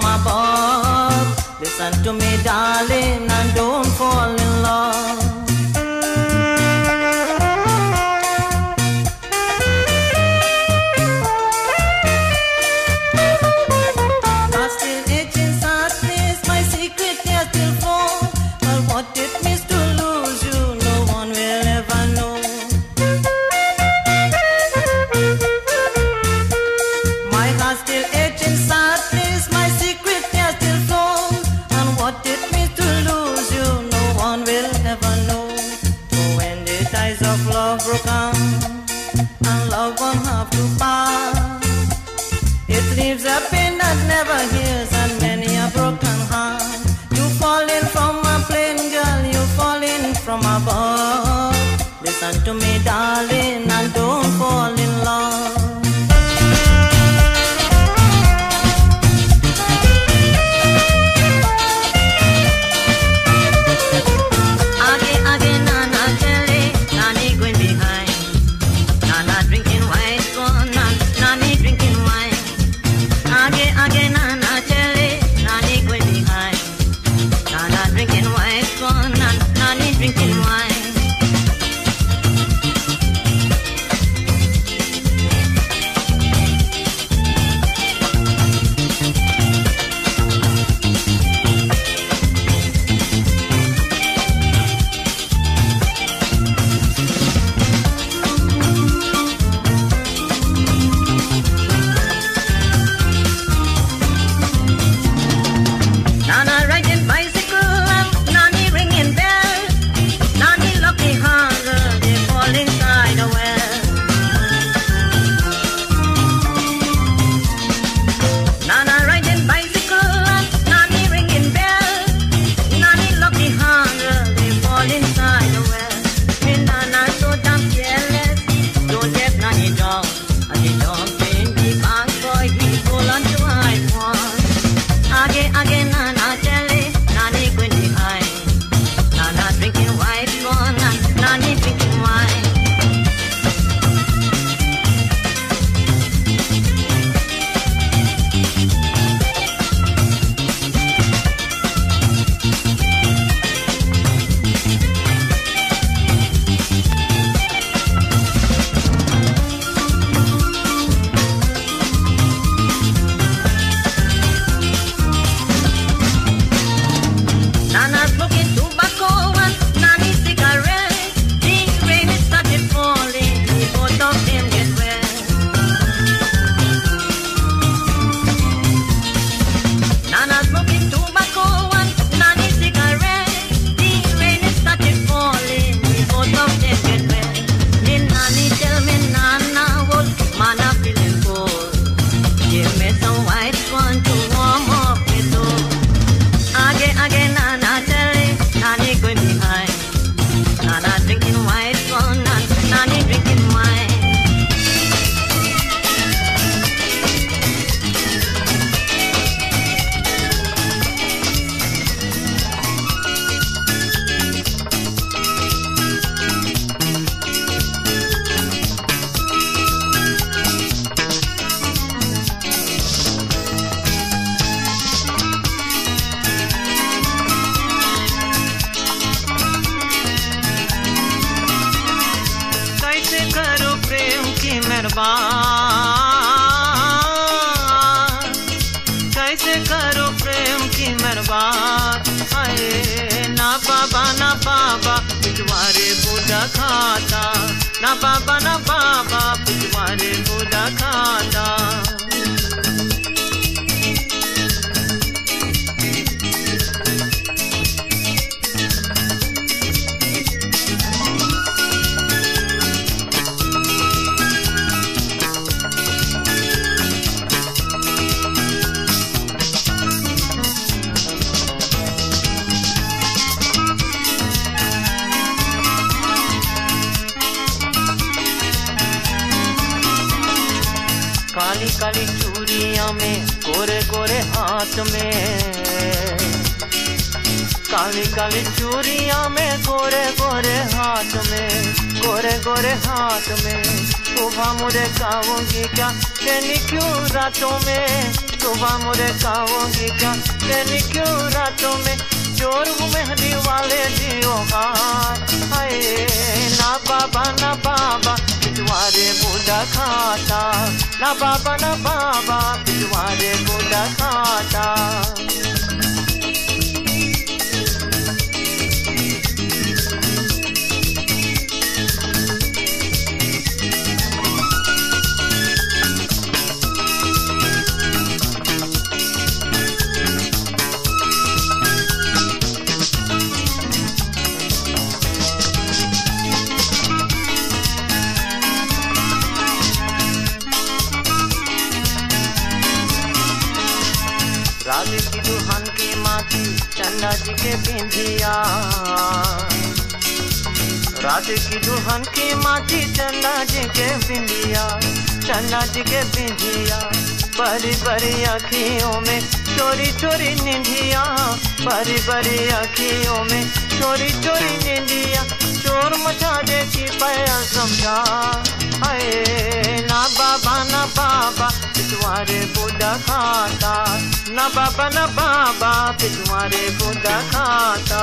from above. Listen to me, darling, and don't मुझे खाऊँगी क्या? कहनी क्यों रातों में? सुबह मुझे खाऊँगी क्या? कहनी क्यों रातों में? चोर मेहंदी वाले जियो हाय, ना बाबा ना बाबा पिछवारे बूढ़ा खाता। ना बाबा ना बाबा पिछवारे बूढ़ा खाता। राधे की दुल्हन की माथी चंदा जी के बिंदिया चंदा जी के बिंदिया। बड़ी बड़ी अखियों में चोरी चोरी निंदिया, बड़ी बड़ी अखियों में चोरी चोरी निंदिया। चोर मचा देती पैर समझा हाय ना बाबा ना बाबा पिछवारे बूढ़ा खाता। ना बाबा ना बाबा पिछवारे बूढ़ा खाता।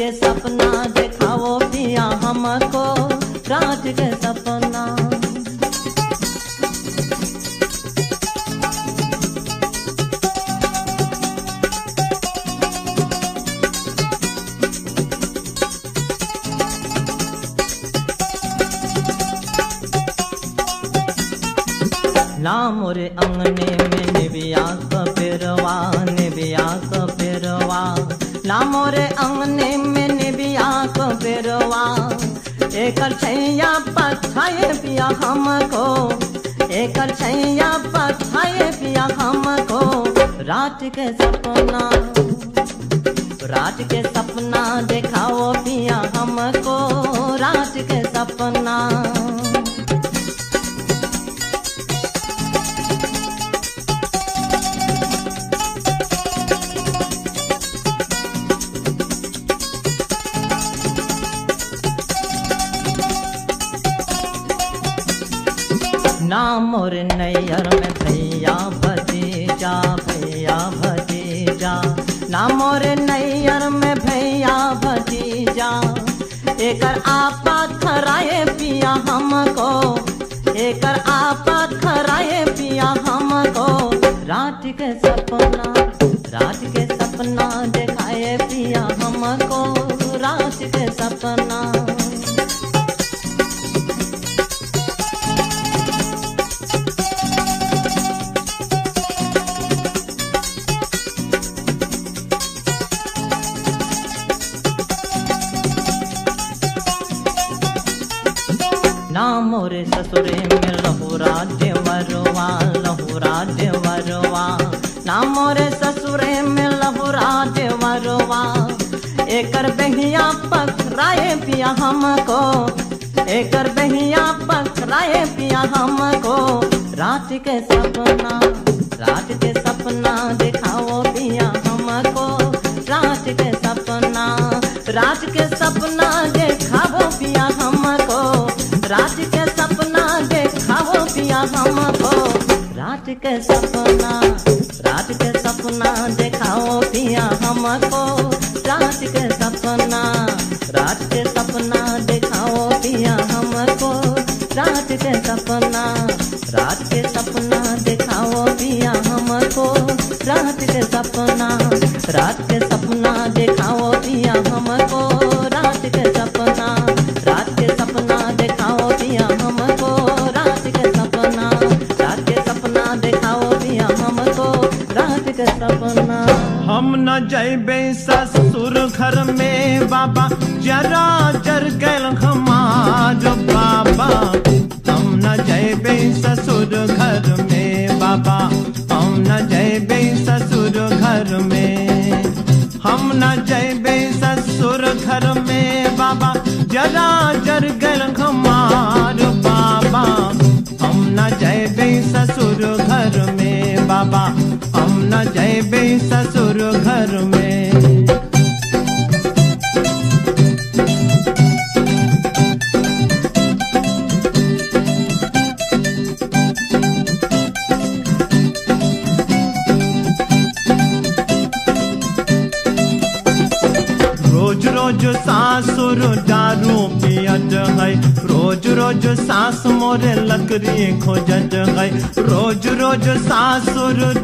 के सपना एकर छैया पछाए पिया हमको। एकर छैया पछाए पिया हमको। रात के सपना, रात के सपना देखाओ पिया हमको। रात के सपना। नैयर में भैया भतीजा भैया भतीजा ना मोर नैयर में भैया भतीजा एकर आपा खराए पिया हमको, एकर आपा खराए पिया हमको। रात के सपना, रात के सपना दिखाए पिया हमको। रात के सपना हमको। एकर बहिया पकड़ाए पिया हमको। रात के सपना, रात के सपना दिखाओ पिया हमको। रात के सपना, रात के सपना दिखाओ पिया हमको। रात के सपना दिखाओ पिया हमको। रात के सपना, रात के सपना दिखाओ पिया हमको। रात के सपना, रात के सपना। रात के सपना दिखाओ पिया हमको, रात के सपना। रात के सपना दिखाओ पिया हमको, रात के सपना। रात के सपना दिखाओ पिया हमको, रात के सपना। हम न जैबे ससुर घर में, बाबा जरा जर गल घर में। हम न जैबे ससुर घर में। बाबा, जरा जर गल घमार बाबा। हम न जैबे ससुर घर में। बाबा, हम न जैबे ससुर घर में।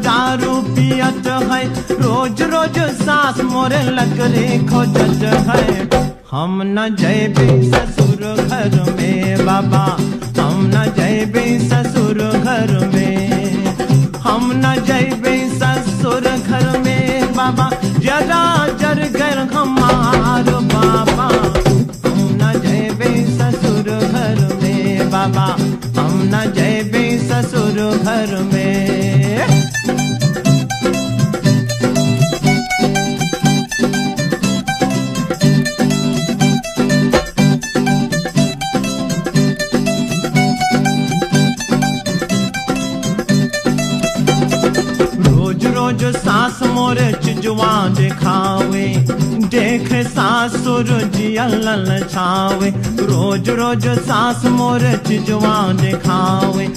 दारू पियत है। रोज रोज सास मोरे लकड़ी खोजत है। हम न जैबे ससुर घर में बाबा। रोज सास मोरे चिजवा दिखावे, देख सासुर जिया लल छावे। रोज रोज सास मोर चिजवा दिखावे,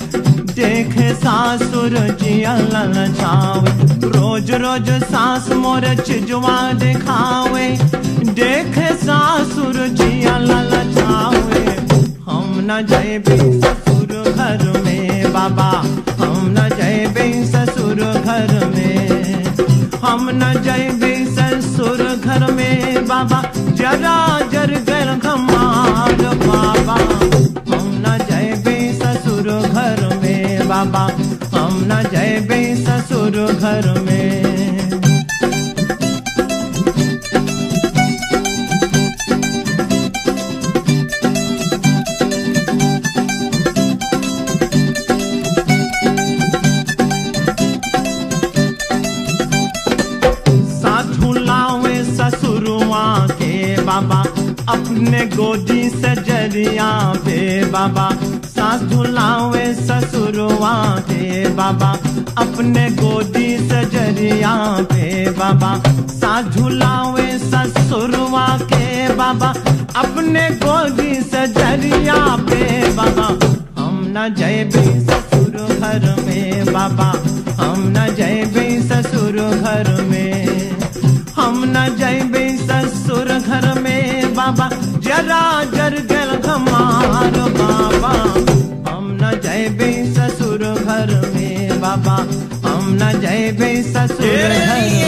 देख सासुर जिया लल छावे। रोज रोज सास मोरे चिजवा दिखावे, देख सासुर जिया लल छावे। हम न जयबे ससुर घर में बाबा, हम न जयबे ससुर घर में हम न जाएँगे ससुर घर में बाबा। जरा जर घर हमार बाबा। हम न जाएँगे ससुर घर में बाबा। हम न जाएँगे ससुर घर में बाबा, साधु लावे ससुरुआ के बाबा, अपने गोदी से ज़रिया पे बाबा, साधु लावे ससुरुआ के बाबा, अपने गोदी से ज़रिया पे बाबा, हम न जयबे ससुर घर में बाबा, हम न जयबे ससुर घर में, हम न जयबे ससुर घर में बाबा, जरा जर गल हमार बाबा। हम न जयबे ससुर घर में बाबा। हम न जयबे ससुर घर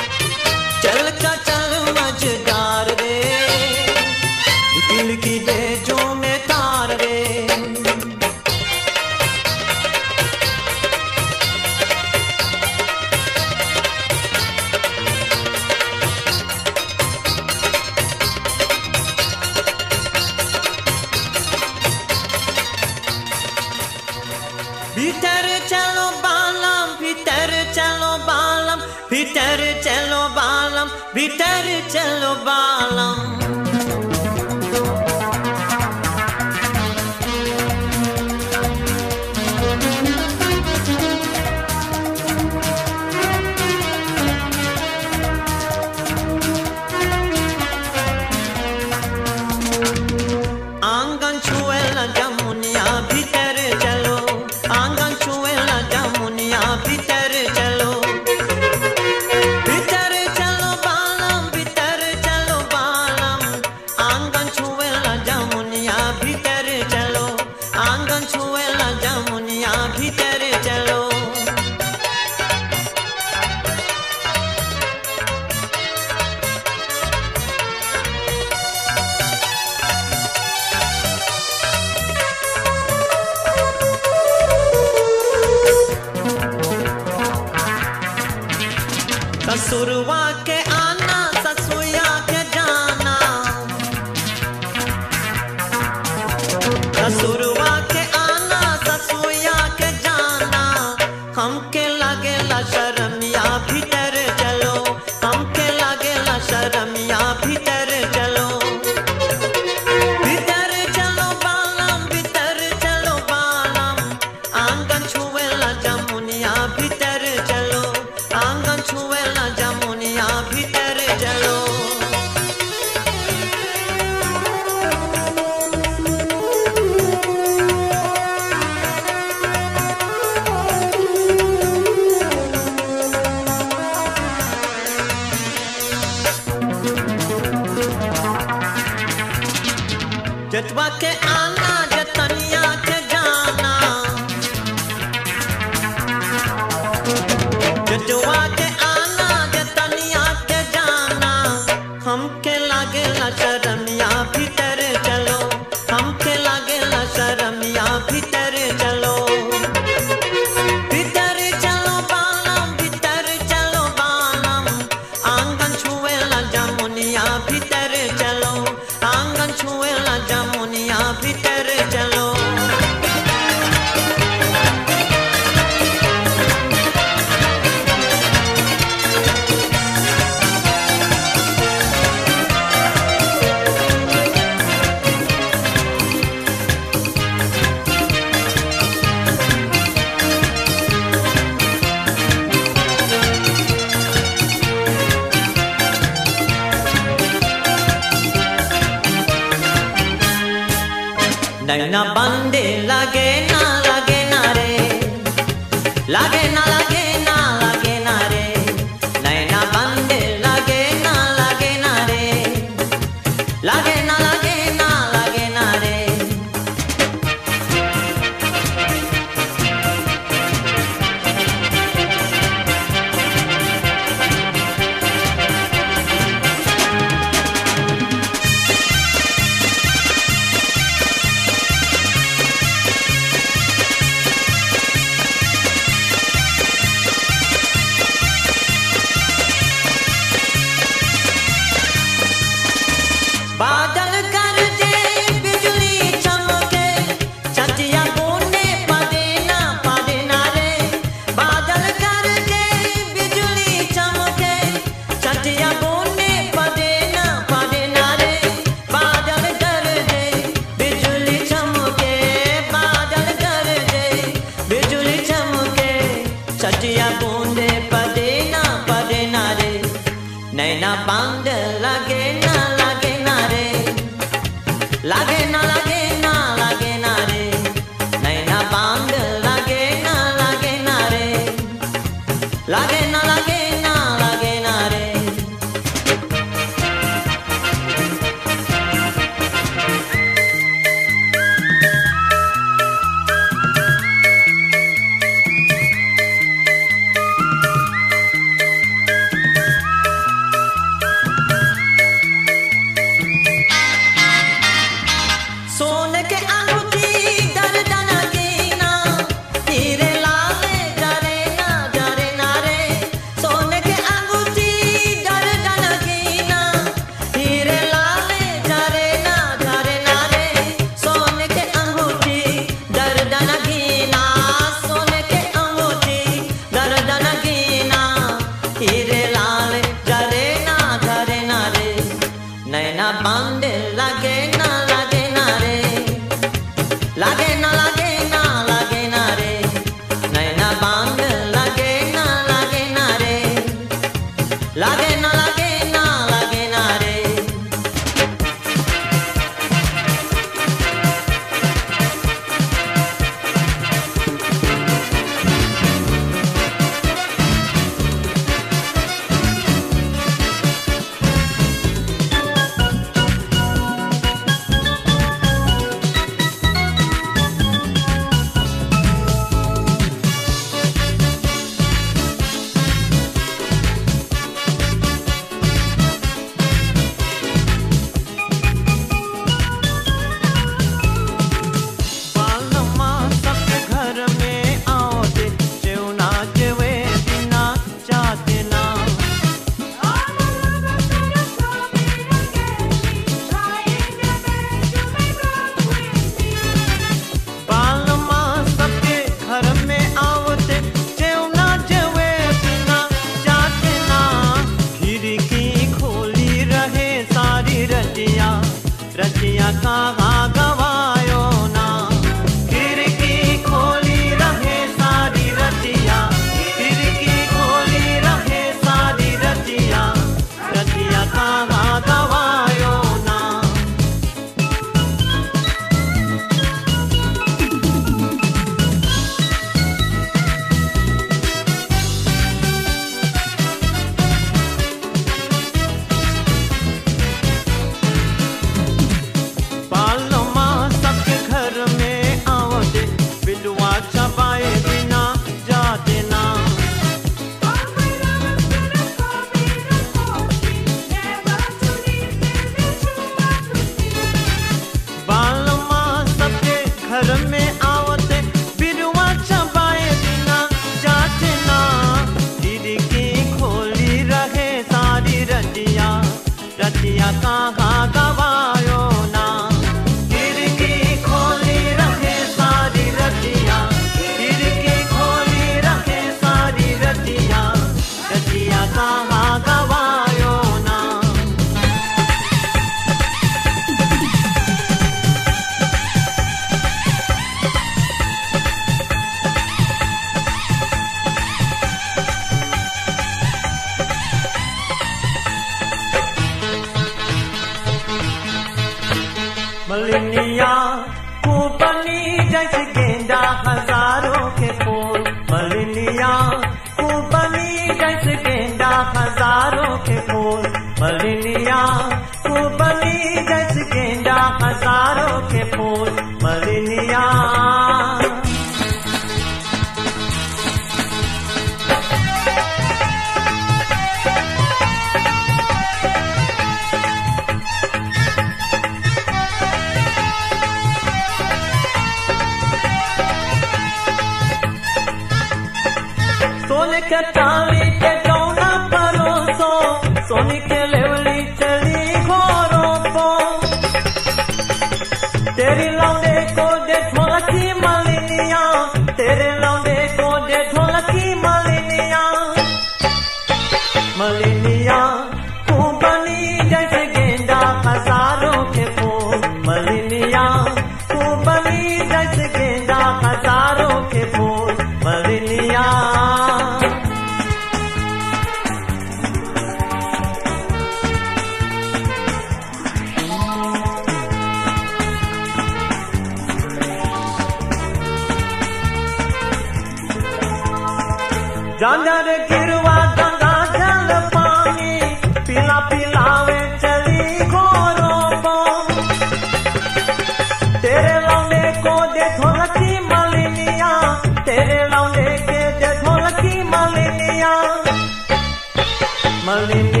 मलिनिया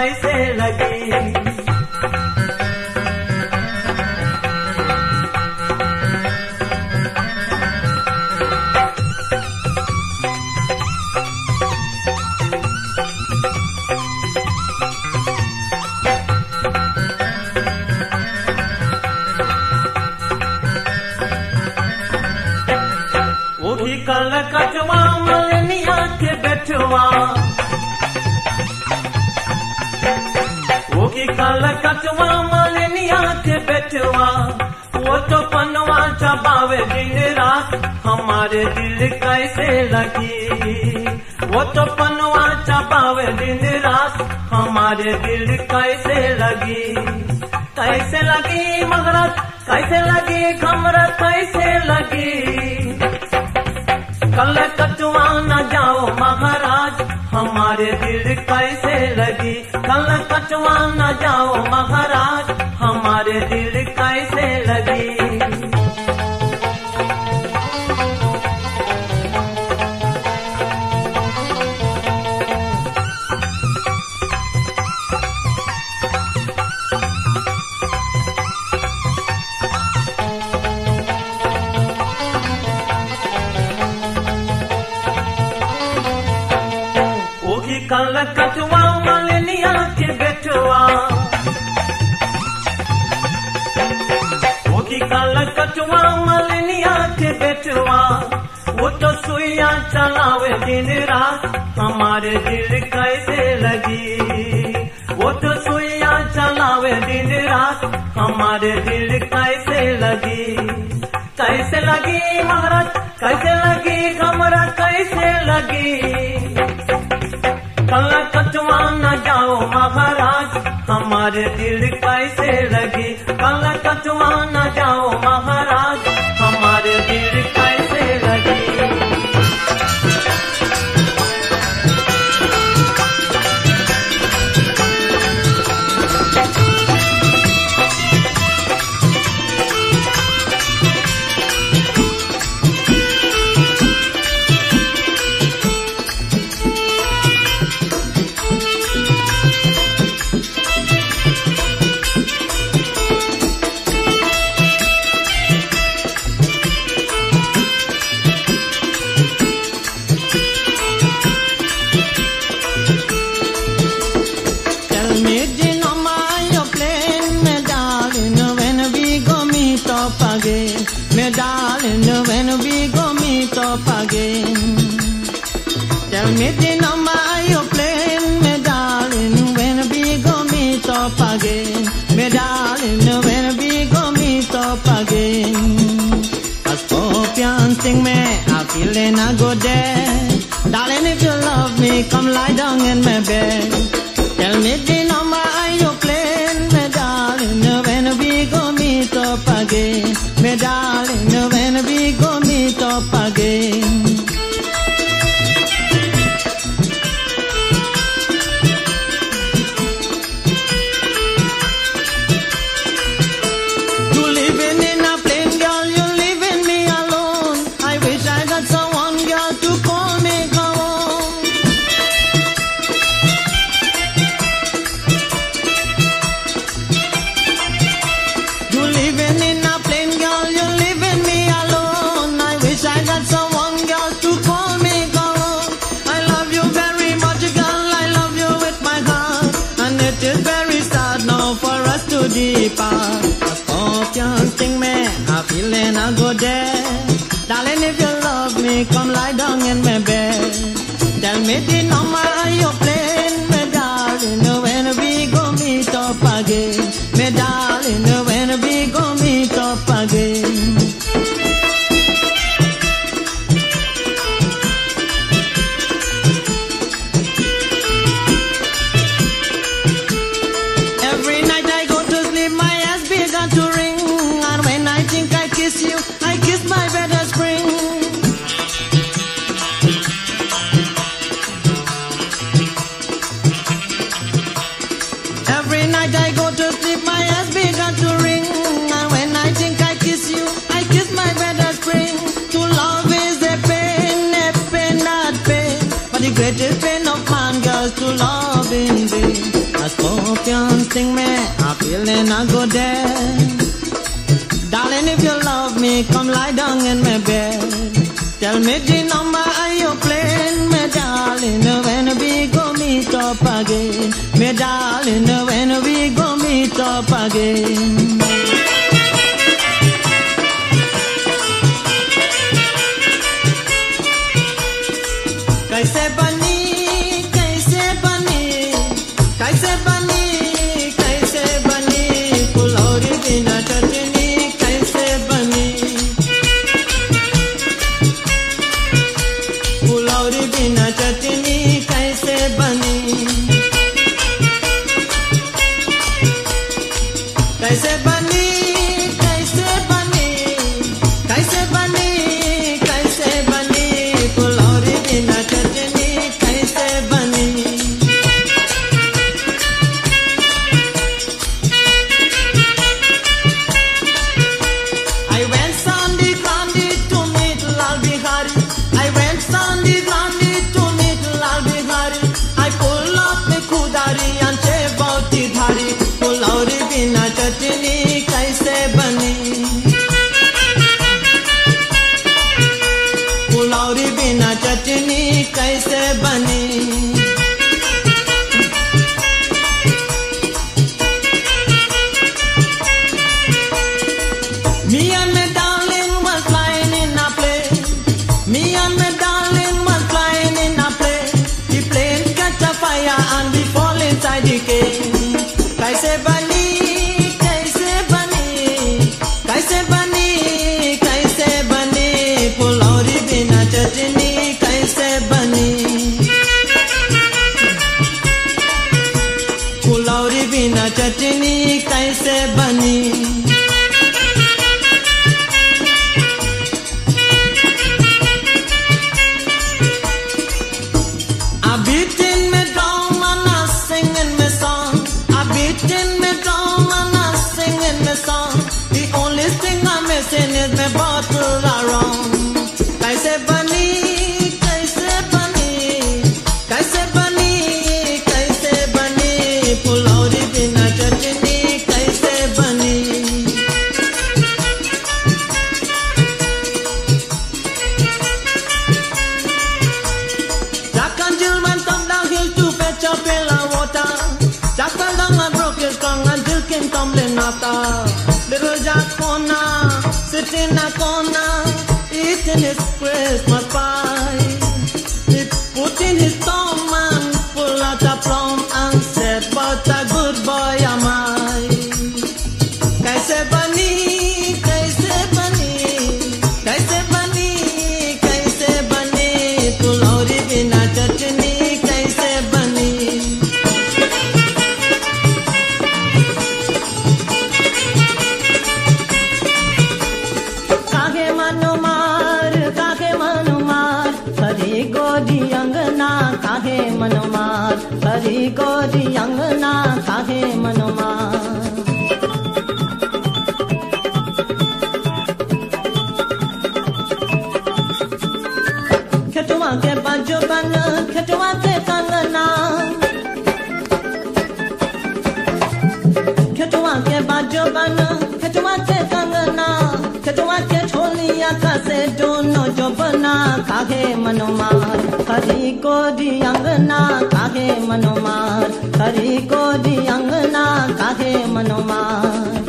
कैसे लगी। कल कटवा मलनिया के बेटवा कटवा मलनिया के बेटवा वो। तो पनवा चबावे दिन हमारे दिल कैसे लगी। वो तो पनवा चबावे दिन हमारे दिल कैसे लगी। कैसे लगी मगरत, कैसे लगी खमरत कैसे लगी। कल कटवा न जाओ महाराज। हमारे दिल कैसे लगी? कल कटवा न जाओ महाराज हमारे दिल कैसे लगी? सुइया चलावे दिन रात, हमारे दिल कैसे लगी? वो तो सुइया चलावे दिन रात, हमारे दिल कैसे लगी? कैसे लगी महाराज, कैसे लगी कमरा कैसे लगी? कल कटवा न जाओ महाराज, हमारे दिल कैसे लगी? कल कटवा न जाओ खेतुआ के बाजू बन खेतुआ के कंगना खेतुआ के बाजू बन खेतुआ के कंगना खेतुआ के छोलिया कसे दोनों जो बना काहे मनोमार। हरी गोरी अंगना काहे मनोमार। हरी गोरी अंगना काहे मनोमार।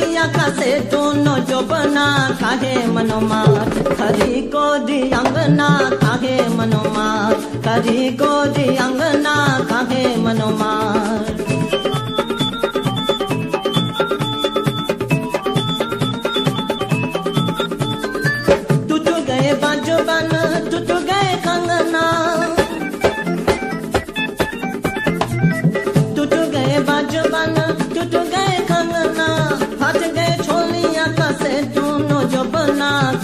के कसे दोनों जो बना, काहे मनोमार हरी दी अंगना, काहे मनोमार हरी दी अंगना, काहे मनोमार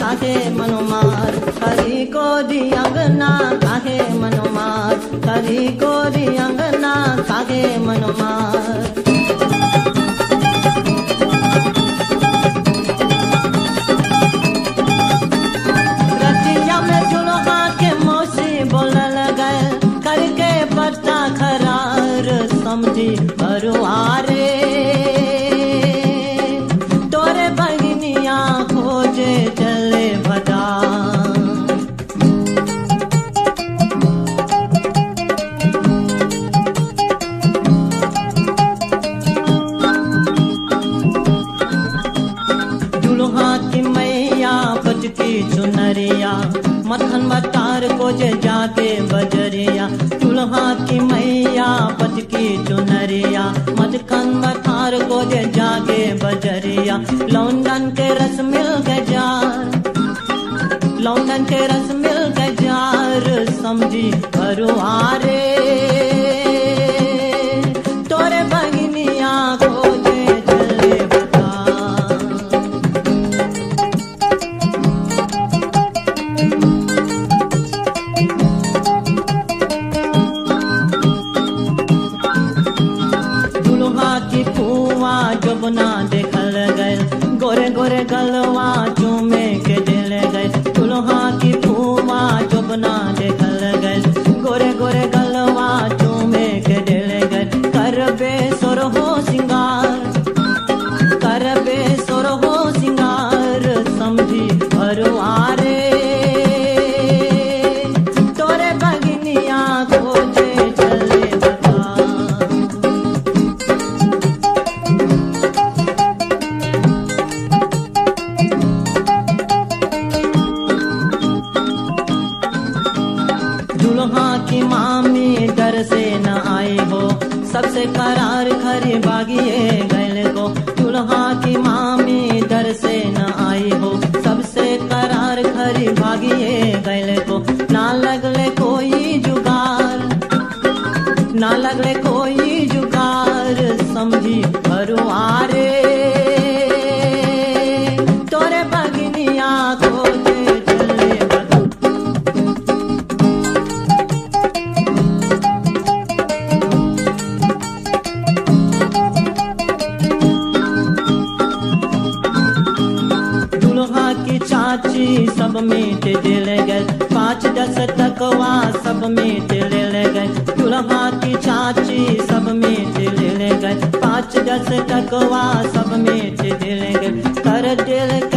काहे मनोमार? हरी गोरी अंगना काहे मनोमार? हरी गोरी अंगना काहे मनोमार? रतिया में बजरिया, चूल्हा की मैया पद की चुनरिया मटकन मथार को जे जागे बजरिया। लौंडन के रस मिल गजार जार, लौंडन के रस मिल गजार जार, समझी भरुआरे तोरे पाँच दस टकवा सब में दिल कर दिल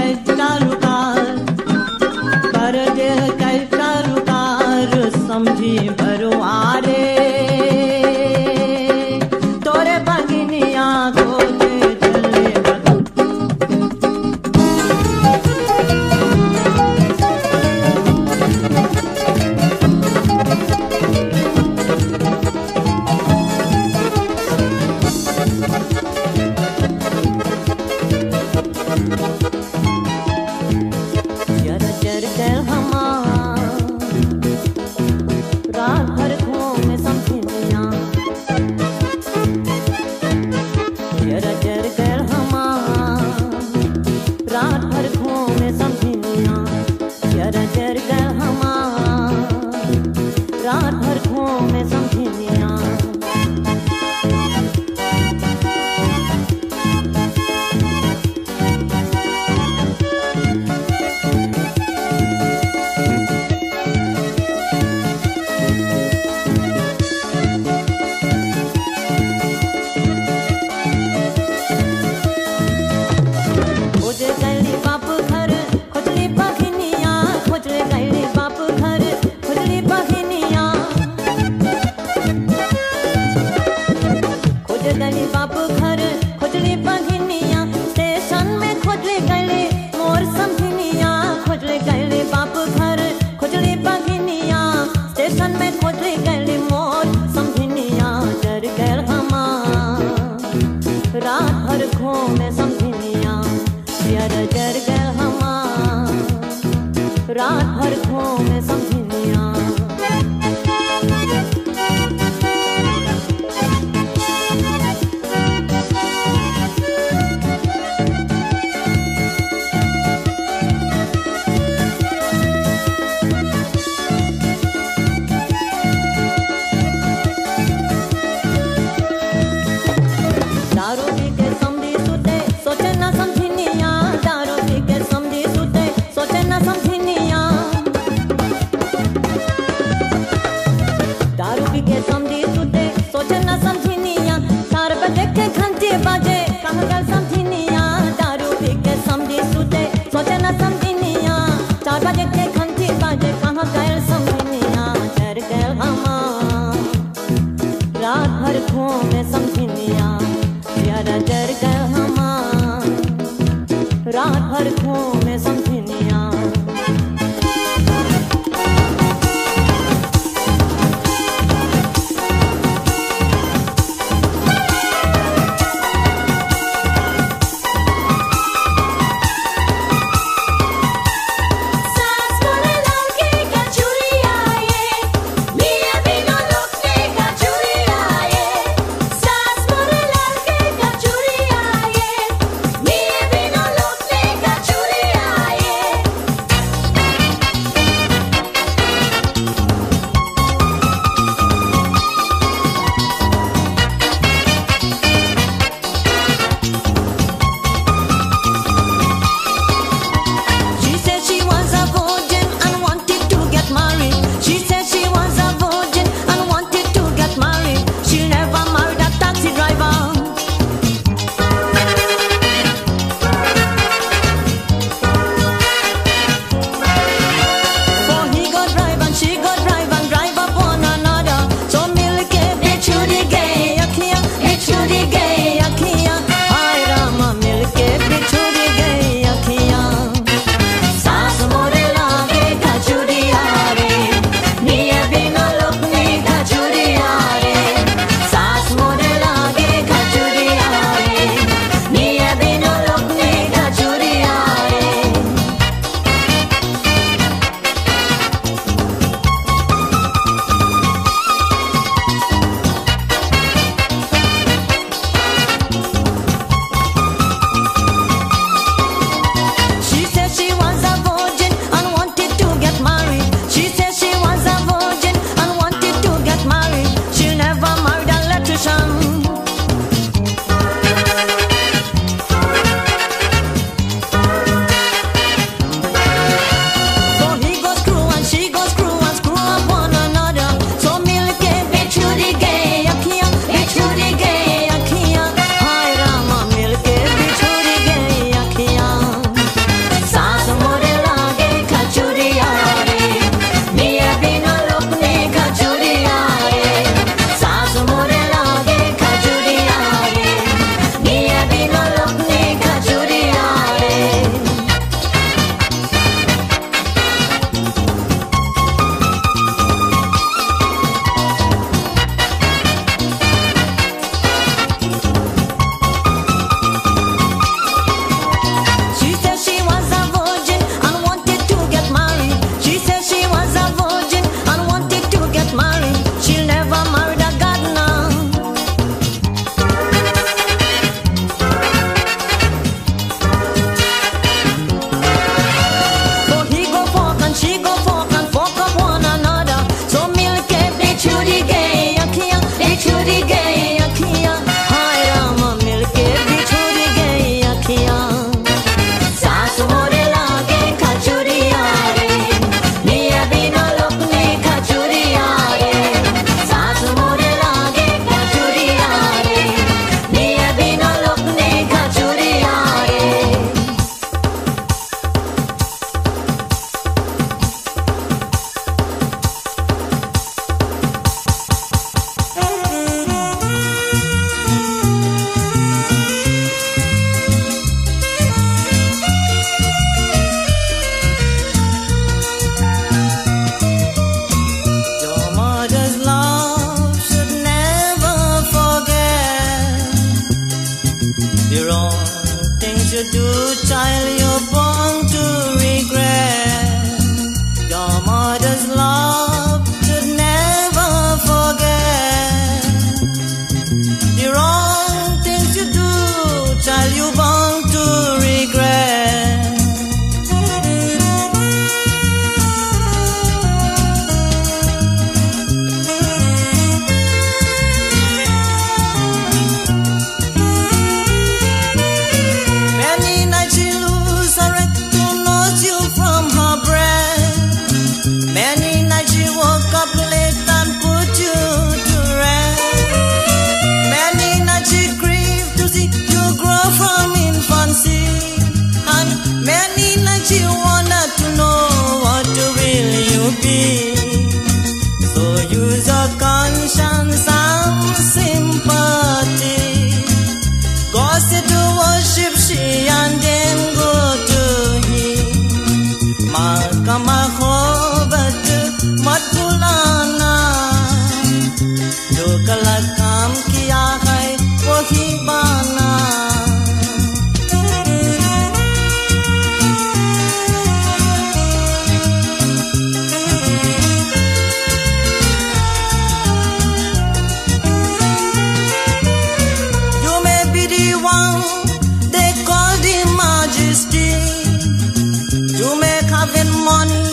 having money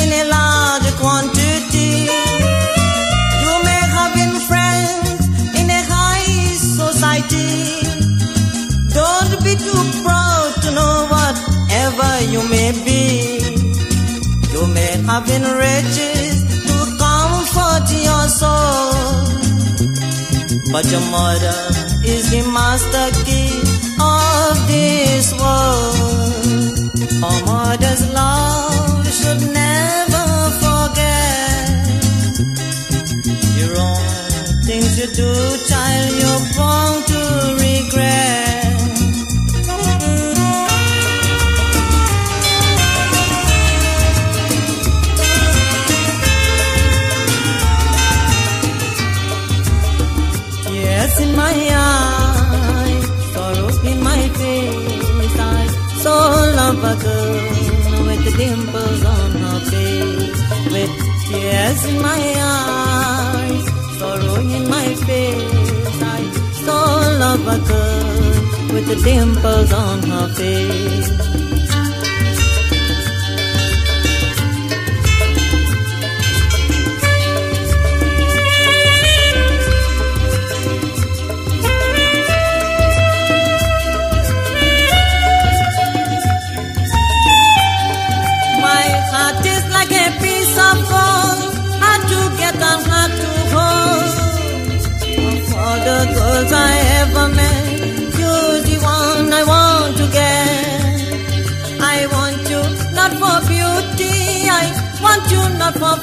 in a large quantity. You may have been friends in a high society. Don't be too proud to know whatever you may be. You may having riches to comfort your soul. But your mother is the master key of this world. Our mother's love Tears in my eyes, sorrow in my face. I saw love occur with the dimples on her face.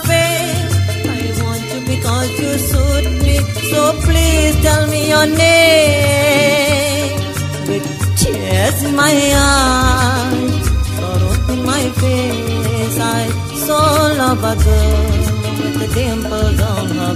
face. I want you because you suit me. So please tell me your name. With tears in my eyes, sorrow in my face, I so love a girl with the dimples on her.